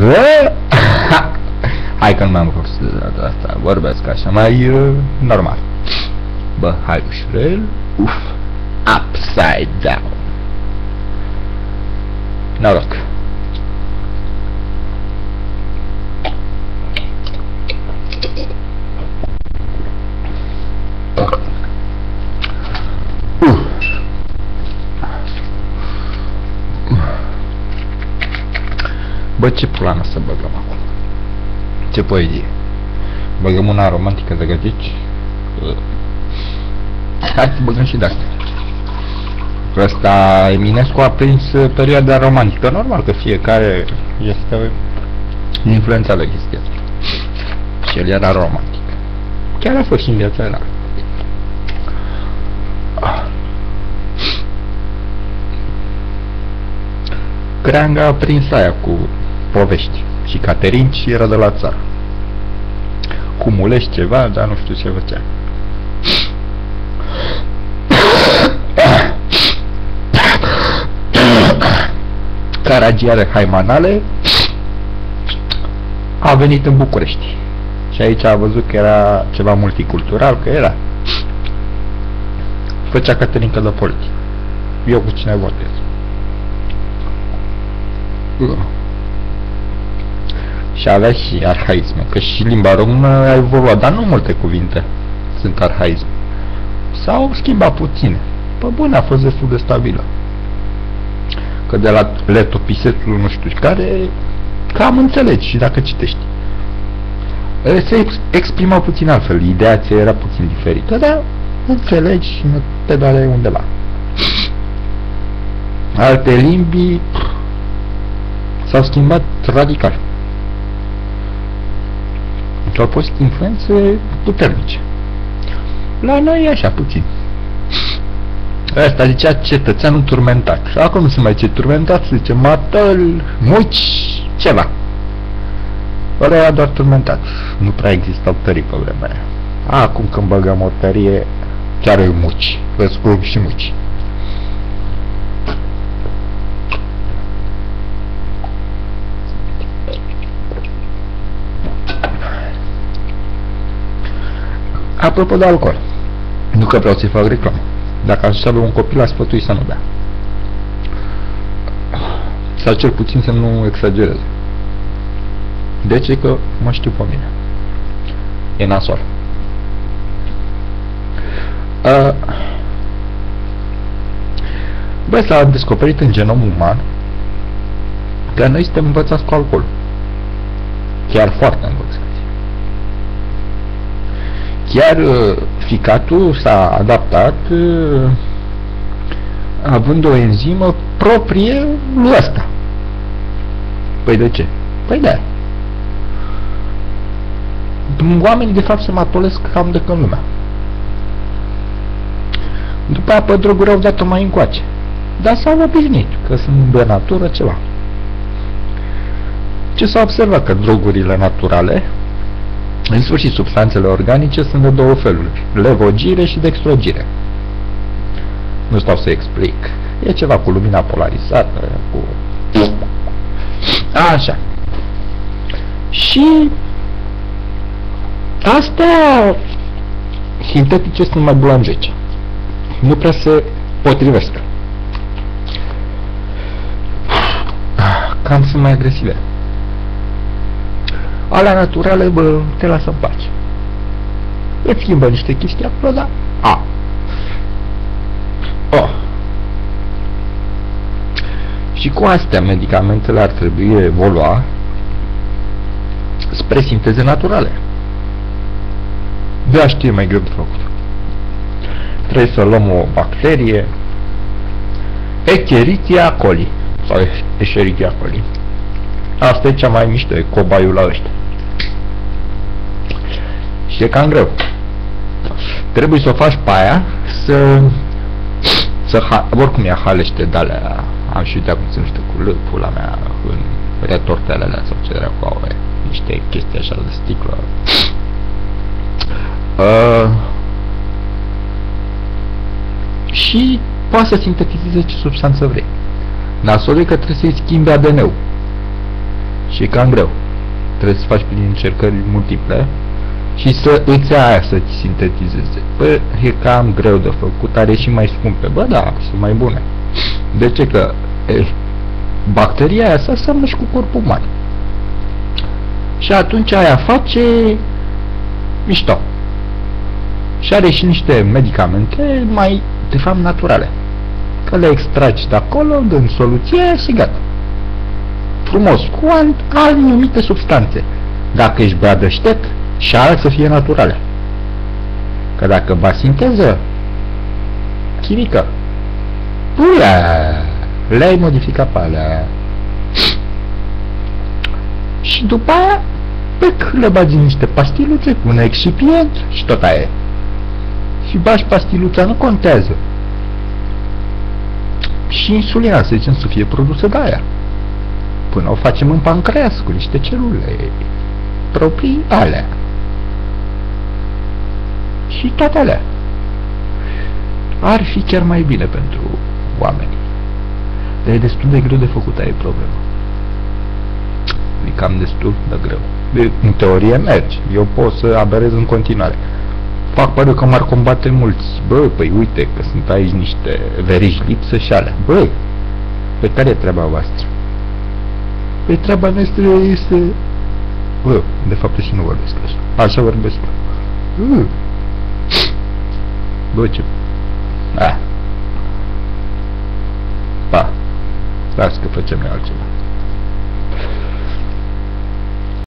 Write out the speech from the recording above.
Hai că nu m-am fost de data asta, vorbesc așa, mai uh, normal. Bă, hai ușurel, uf, upside down. Bă, ce plană să băgăm acum? Ce poezie? Băgăm una romantică de găgici? Hai să băgăm și de asta. Ăsta Eminescu a prins perioada romantică. Normal că fiecare este influențat de chestia asta. Și el era romantic. Chiar a fost și în viața reală. Creanga a prins aia cu povești. Și Caterin și era de la țară. Cu mulești ceva, dar nu știu ce făcea. Caragiare Haimanale a venit în București. Și aici a văzut că era ceva multicultural, că era. Făcea Caterinca de politică. Eu cu cine votez. Uh și avea și arhaisme, că și limba română a evoluat, dar nu multe cuvinte sunt arhaisme. S-au schimbat puține. Pe bune a fost destul de stabilă. Că de la letopisetul nu știu care, cam înțelegi și dacă citești. Se exprima puțin altfel, ideea ți era puțin diferită, dar înțelegi și nu te doare undeva. Alte limbi s-au schimbat radical au fost influențe puternice. La noi e așa puțin. Asta zicea cetățeanul turmentat. Acum nu se mai ce turmentat, se zice matăl, muci, ceva. Ăla era doar turmentat. Nu prea există tării pe vremea aia. Acum când băgăm o tărie, chiar e muci. Îți și muci. Apropo de alcool, nu că vreau să-i fac reclamă. Dacă aș avea un copil, aș sfătui să nu bea. Sau cel puțin să nu exagereze. De ce? Că mă știu pe mine. E nasol. Uh, Bă, s-a descoperit în genomul uman că noi suntem învățați cu alcool. Chiar foarte învățați. Chiar uh, ficatul s-a adaptat uh, având o enzimă proprie lui asta. Păi de ce? Păi de Oamenii de fapt se matolesc cam de când lumea. După aia pe droguri au dat-o mai încoace. Dar s-au obișnuit, că sunt de natură ceva. Ce s-a observat? Că drogurile naturale în sfârșit, substanțele organice sunt de două feluri, levogire și dextrogire. Nu stau să explic. E ceva cu lumina polarizată, cu... Așa. Și astea sintetice sunt mai bulanjece. Nu prea se potrivesc. Cam sunt mai agresive. Alea naturale, bă, te lasă în pace. Îți schimbă niște chestii acolo, dar... A. Oh. Și cu astea medicamentele ar trebui evolua spre sinteze naturale. De știe mai greu de făcut. Trebuie să luăm o bacterie, Echerichia coli sau Escherichia coli. Asta e cea mai mișto, e cobaiul la ăștia. Și e cam greu. Trebuie să o faci pe aia, să... să ha, oricum ea halește de alea, am și uitat cum se numește cu lăpul la mea în retortele alea sau ce dracu au, e, niște chestii așa de sticlă. Uh, și poate să sintetizeze ce substanță vrei. Nasolul că trebuie să-i schimbi ADN-ul. Și e cam greu. Trebuie să faci prin încercări multiple și să îți aia să-ți sintetizeze. Bă, e cam greu de făcut, are și mai scumpe. Bă, da, sunt mai bune. De ce? Că e, bacteria aia se aseamnă și cu corpul uman. Și atunci aia face mișto. Și are și niște medicamente mai, de fapt, naturale. Că le extragi de acolo, dând soluție și gata. Frumos, cu anumite substanțe. Dacă ești bea deștept, și ale să fie naturale. Că dacă ba sinteză, chimică, pula, le-ai modificat pe alea. Și după aia, pec, le bagi niște pastiluțe cu un excipient și tot aia Și bași pastiluța, nu contează. Și insulina, să zicem, să fie produsă de aia. Până o facem în pancreas cu niște celule proprii alea și toate alea. Ar fi chiar mai bine pentru oameni. Dar e destul de greu de făcut, aia e problema. E cam destul de greu. De, în teorie mergi. Eu pot să aberez în continuare. Fac părere că m-ar combate mulți. Bă, păi uite că sunt aici niște verici lipsă și alea. Bă, pe care e treaba voastră? Păi treaba noastră este... Bă, de fapt și nu vorbesc așa. Așa vorbesc. Bă, Bă, ce... Ah. Pa. Las că facem altceva.